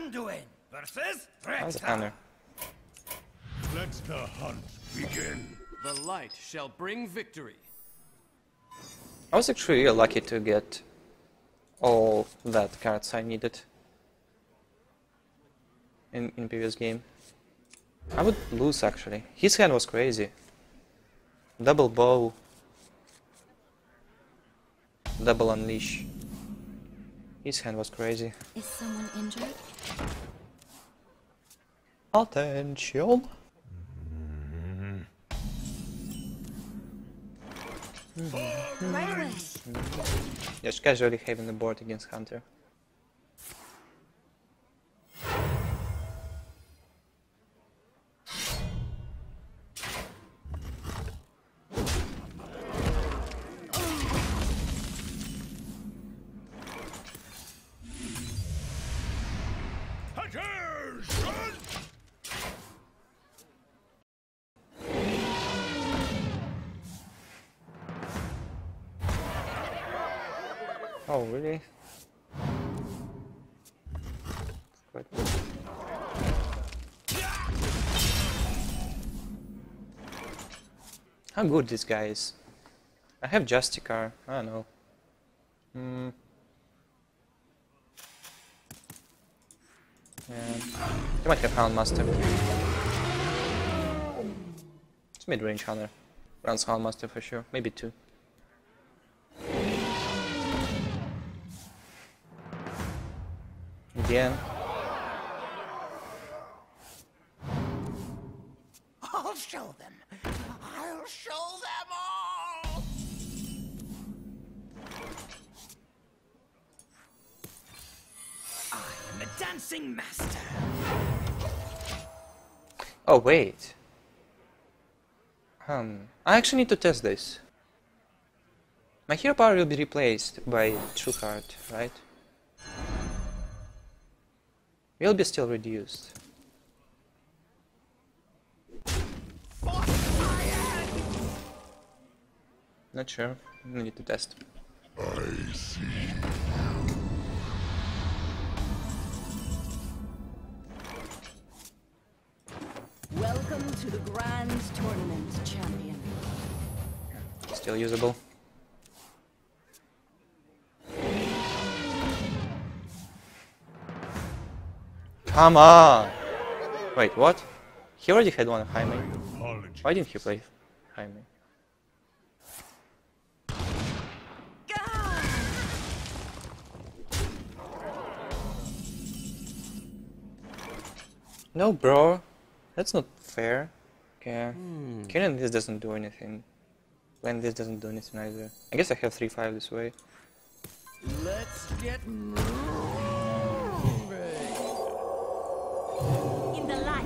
Anduin versus How's the Let the hunt begin. The light shall bring victory. I was actually lucky to get all that cards I needed in in previous game. I would lose actually. His hand was crazy. Double bow. Double unleash. His hand was crazy. Is someone injured? Attention. Right away. Just casually having the board against Hunter. How good this guy is. I have Justicar, I don't know. Hmm. Yeah. You might have Houndmaster. It's mid-range hunter. Runs Houndmaster for sure, maybe two. Again. I'll show them. I'll show them all. I am a dancing master. Oh wait. Um, I actually need to test this. My hero power will be replaced by Trueheart, right? Will be still reduced. Not sure. I need to test. I see. Welcome to the Grand Tournament, champion. Still usable. Come on! Wait, what? He already had one Jaime. Why didn't he play Jaime? No, bro. That's not fair. Okay. Hmm. Killing this doesn't do anything. Playing this doesn't do anything either. I guess I have 3-5 this way. Let's get moving. In the light.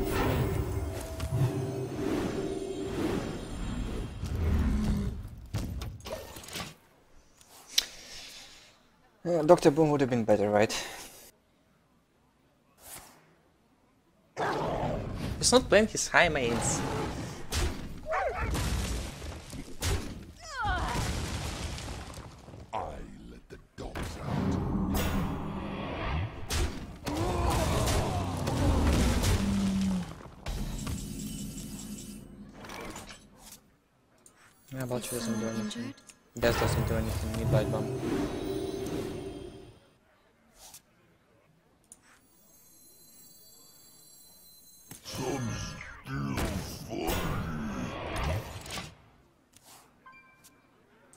Yeah, Dr. Boom would have been better, right? Not playing his high mains. I let the dogs out. Yeah, Balchi Is doesn't do anything. injured? Death doesn't do anything. Need Lightbomb.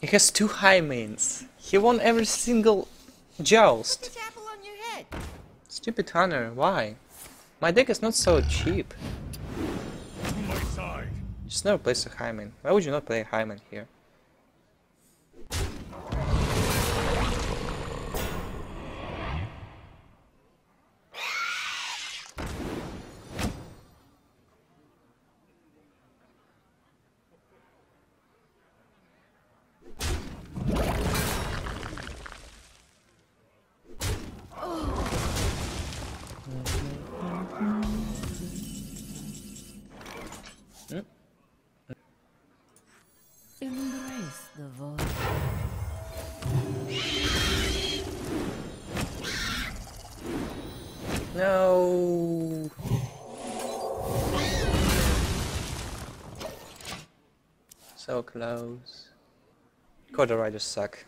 He has two high mains. He won every single joust. apple on your head. Stupid Hunter, why? My deck is not so cheap. To my side. Just never plays a high main. Why would you not play a high main here? Close. Kodoriders suck.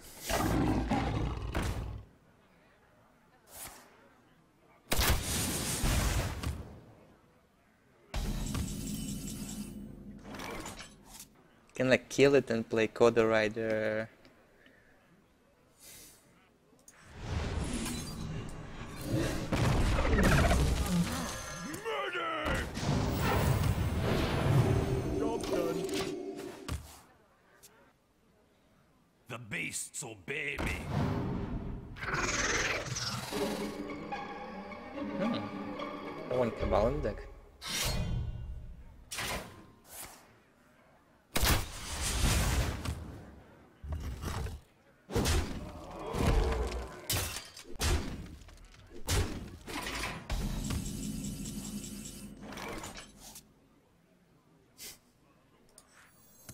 Can like kill it and play Kodorider. Deck.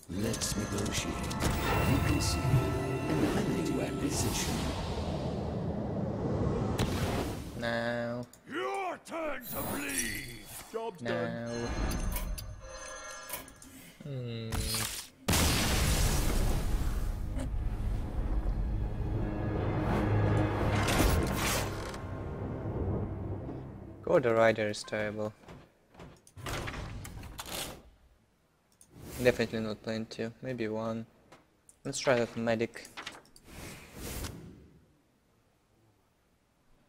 Let's negotiate. You can see, and I may do acquisition. Now, Your turn to bleed. Job's done. now. Hmm. Kodorider is terrible. Definitely not playing two, maybe one. Let's try that medic.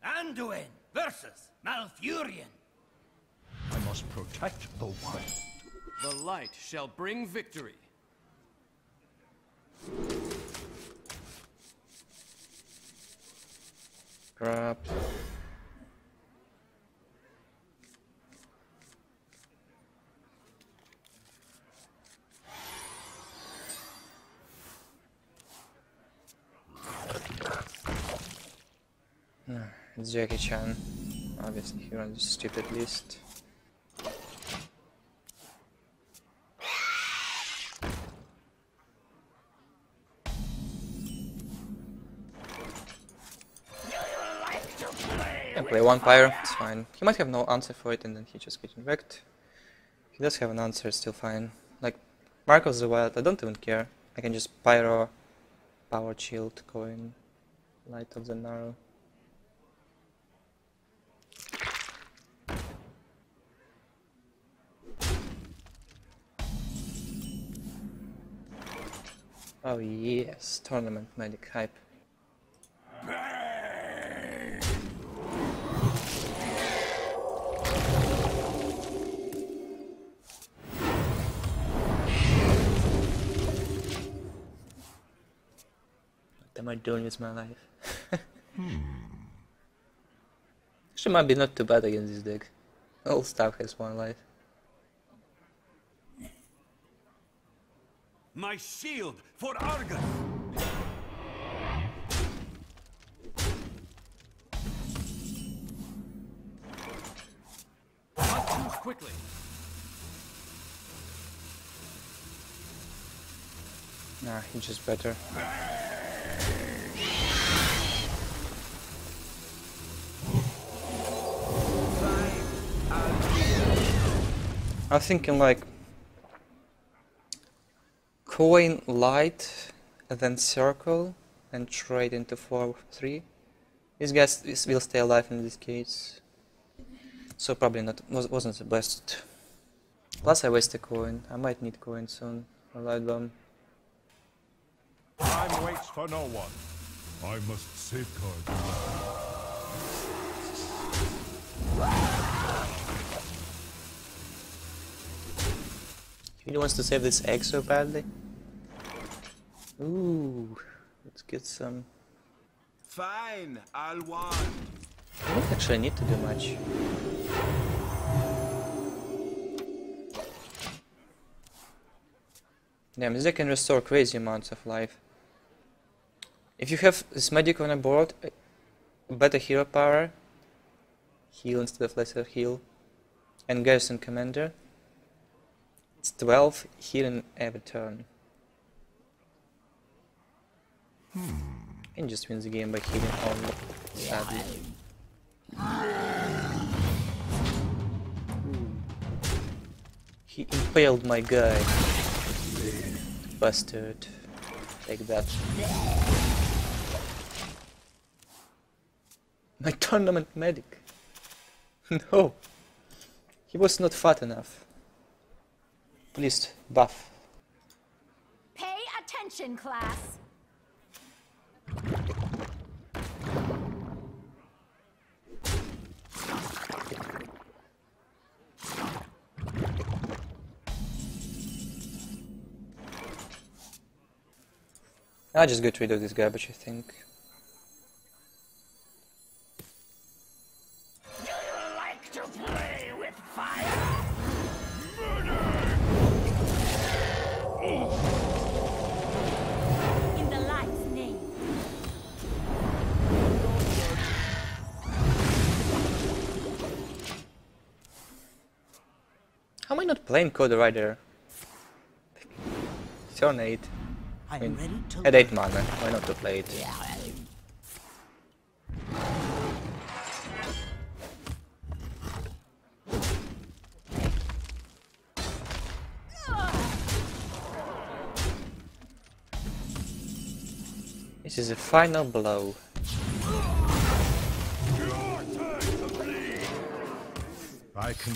Anduin versus Malfurion. I must protect the wild. The light shall bring victory. Grab. No, it's Jackie Chan. Obviously, he runs this stupid list. Play one pyro, it's fine. He might have no answer for it and then he just getting wrecked. He does have an answer, it's still fine. Like, Mark of the Wild, I don't even care. I can just pyro, power shield, going Light of the Naaru. Oh yes, tournament medic hype. Am I doing with my life? Actually, might be not too bad against this deck. All stuff has one life. My shield for Argus. Must move quickly. Nah, he's just better. I was thinking like coin light and then circle and trade into 4-3. This guy will stay alive in this case. So probably not was, wasn't the best. Plus I waste a coin. I might need coin soon. Or Lightbomb. Time waits for no one. I must safeguard He wants to save this egg so badly. Ooh, let's get some. Fine, I'll want. I don't actually need to do much. Damn, this can restore crazy amounts of life. If you have this medic on a board, uh, better hero power, heal instead of lesser heal, and garrison commander, it's 12 healing every turn. And hmm. just wins the game by healing only, sadly. He impaled my guy. bastard. Take that. My tournament medic. no. He was not fat enough. Please buff. Pay attention, class. I'll just get rid of this garbage, I think. How am I not playing Kodorider? Turn 8. I'm mean, ready to At 8 mana, why not to play it? This is a final blow. I can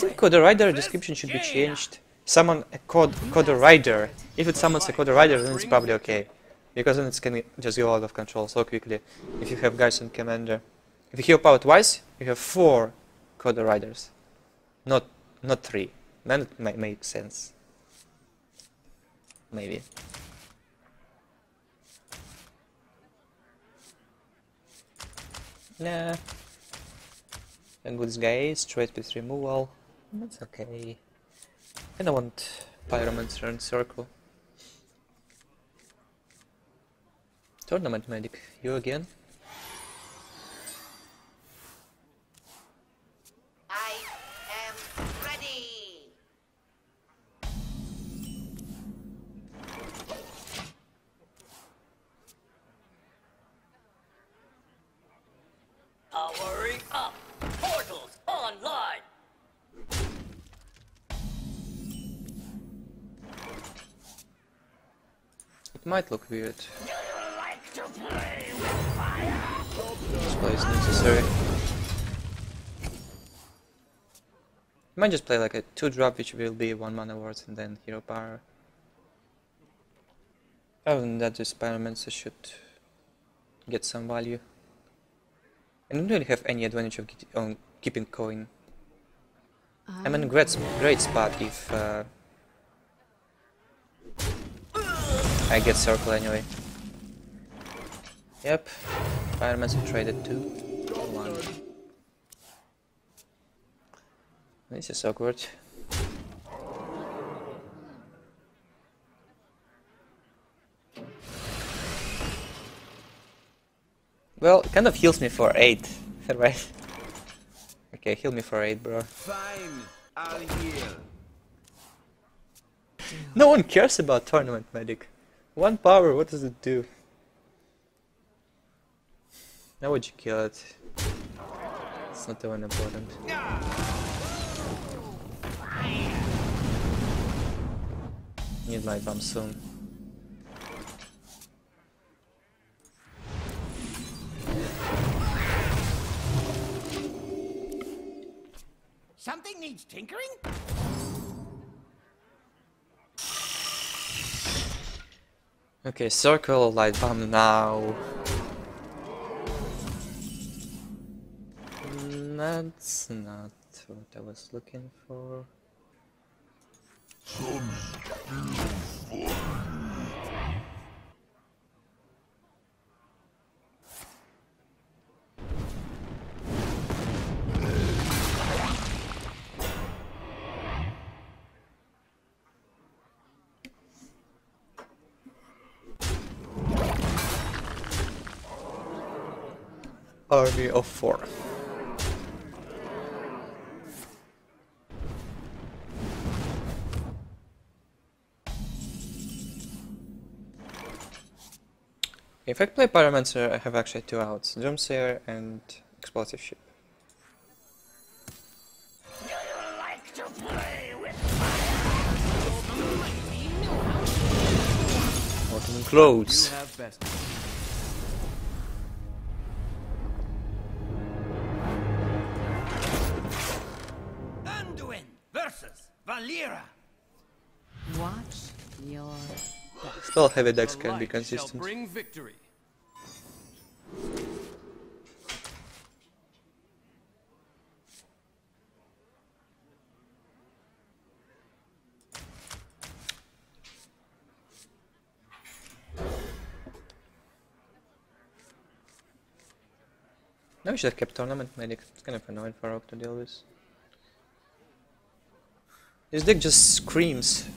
think Kodorider description should be changed. Summon a Kodorider. If it summons a Kodorider, then it's probably okay. Because then it's can just go out of control so quickly. If you have guys on Commander. If you heal power twice, you have four Kodoriders. Not not three. Then it might make sense. Maybe. Nah. And good guy, straight with removal. That's okay. I don't want Pyromancer and Circle. Tournament Medic, you again? I might look weird. You like play? This play is necessary. You might just play like a 2 drop which will be 1 mana worth and then hero power. Other than that, this Pyromancer should get some value. And don't really have any advantage of on keeping coin. I'm in a great, great spot if uh, I get circle anyway. Yep, Pyromancer traded two. One. This is awkward. Well, kind of heals me for 8, right? Okay, heal me for 8, bro. Fine, I'll heal. No one cares about Tournament Medic. One power, what does it do? Now would you kill it? It's not even important. Need my bomb soon. Something needs tinkering? Okay, circle Lightbomb now. That's not what I was looking for. Army of four. If I play Pyromancer, I have actually two outs, Doomsayer and Explosive Sheep. Clothes. Still heavy decks can be consistent. bring victory. No, we should have kept tournament medic. It's kind of annoying for Rogue to deal with. This deck just screams.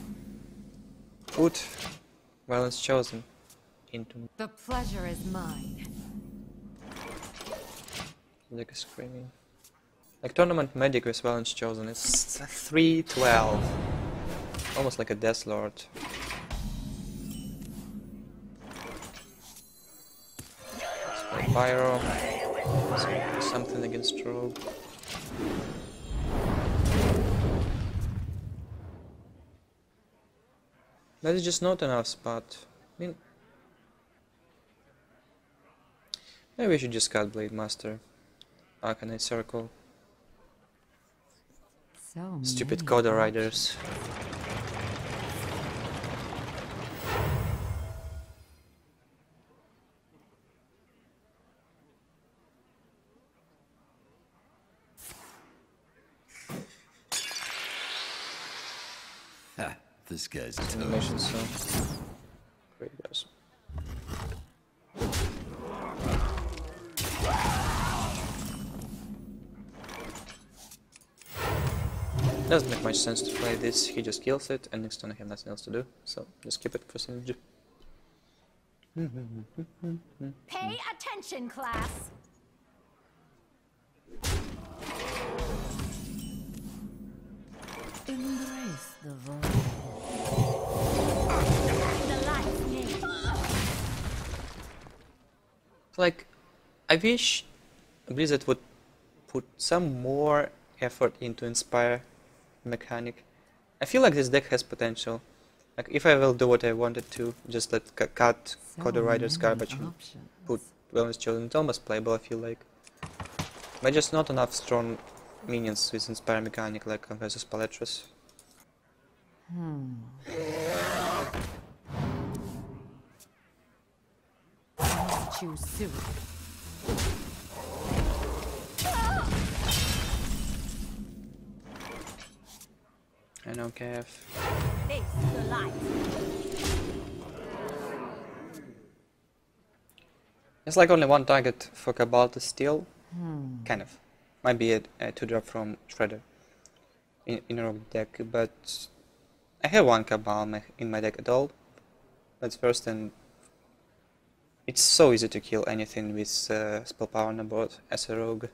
Put Velen's Chosen into The pleasure is mine. Like screaming. Like tournament medic with Velen's Chosen is 312. Almost like a Deathlord. Pyro. Something against Rogue. That is just not enough spot. I mean, maybe we should just cut Blademaster. Arcanite Circle. So Stupid Kodoriders. Ha, this guy's toast. Animation so great guys. Doesn't make much sense to play this, he just kills it and next turn I have nothing else to do, so just keep it for synergy. Pay attention, class. Embrace the void. Like, I wish Blizzard would put some more effort into Inspire mechanic. I feel like this deck has potential. Like, if I will do what I wanted to, just let c- cut So Kodorider's garbage and put Velen's Chosen, it's almost playable, I feel like. But just not enough strong minions with Inspire mechanic like uh, versus Paletress. Choose soon. I know, KF. Face the light. It's like only one target for Cabal to steal. Kind of. Might be a, a two drop from Shredder in, in a rogue deck, but I have one Cabal in my deck at all. That's first, and it's so easy to kill anything with uh, spell power on the board as a rogue.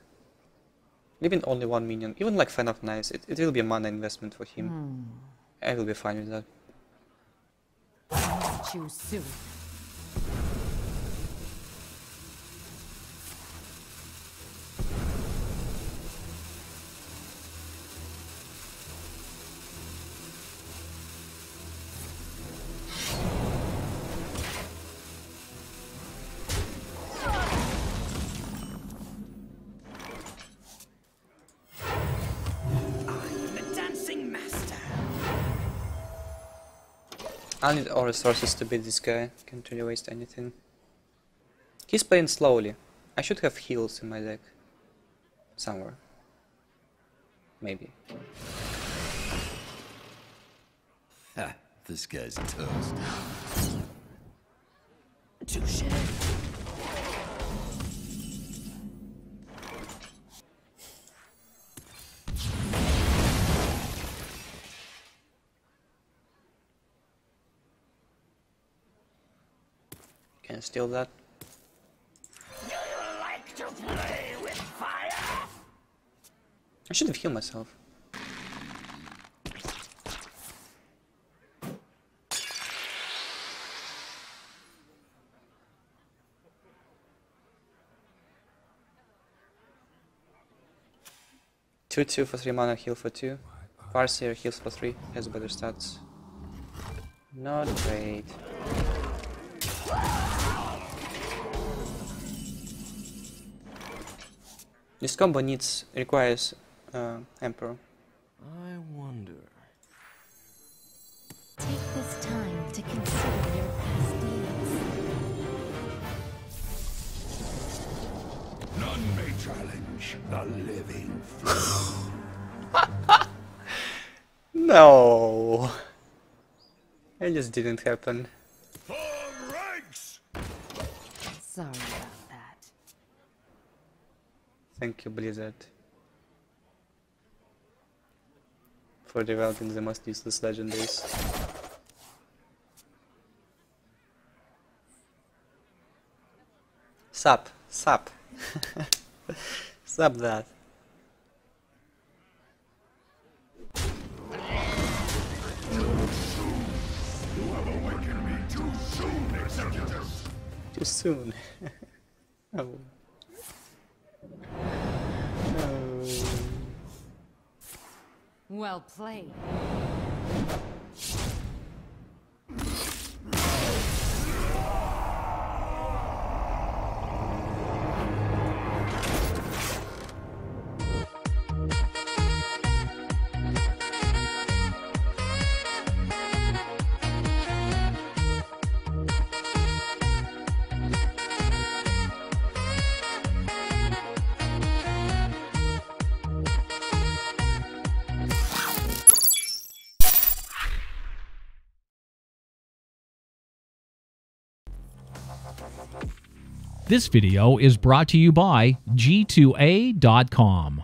Leaving only one minion, even like Fan of Knives, it, it will be a mana investment for him. I will be fine with that. Soon. I need all resources to beat this guy. Can't really waste anything. He's playing slowly. I should have heals in my deck. Somewhere. Maybe. Ha, this guy's toast. Touche. Can I steal that? Do you like to play with fire? I should have healed myself. 2 2 for 3 mana, heal for 2. Farseer heals for 3, has better stats. Not great. This combo needs requires uh, Emperor. I wonder. Take this time to consider your past deeds. None may challenge the living No, it just didn't happen. Sorry about that. Thank you, Blizzard, for developing the most useless legendaries. Sup, sup, sup that. Too soon. oh. Well played. This video is brought to you by G2A.com.